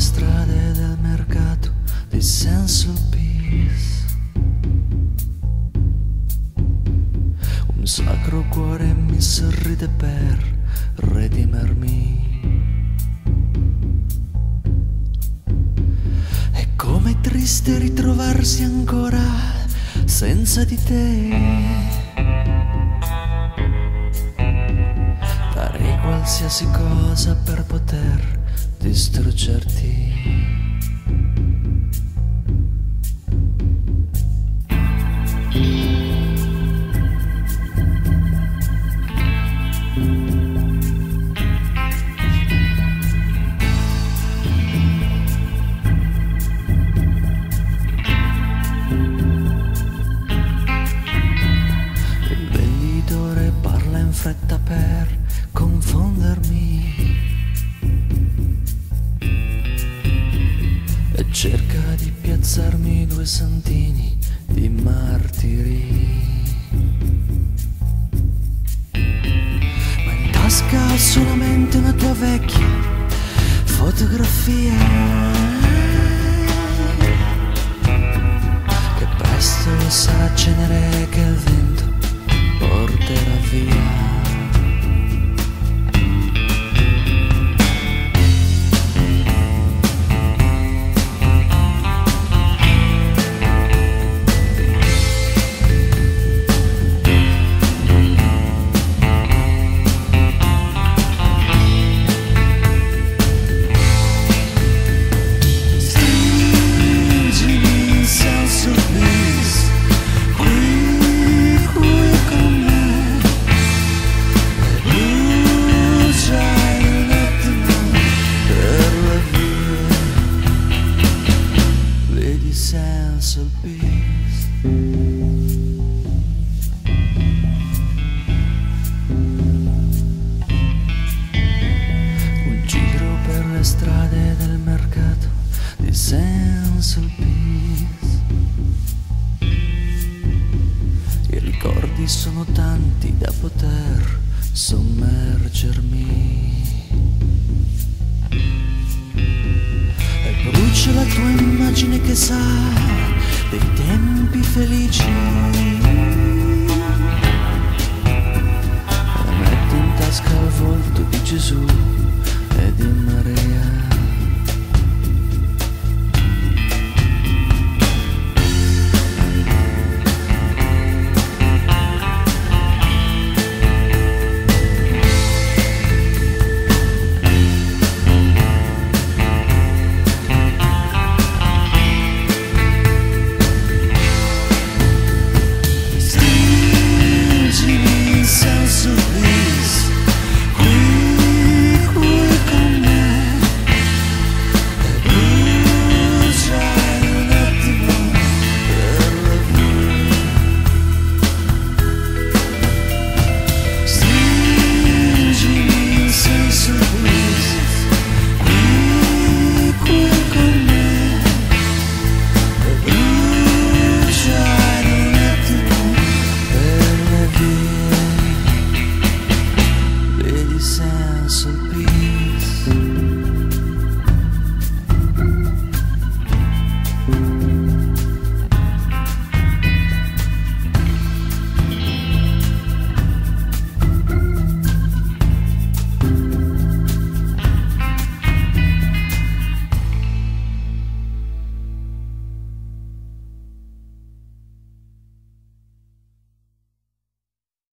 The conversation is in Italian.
le strade del mercato di Peace. Un sacro cuore mi sorride per redimermi. È come triste ritrovarsi ancora senza di te. Qualsiasi cosa per poter distruggerti. Thank you. Due santini di martiri. Ma in tasca solamente una tua vecchia fotografia sono tanti da poter sommergermi. La tua immagine che sa dei tempi felici.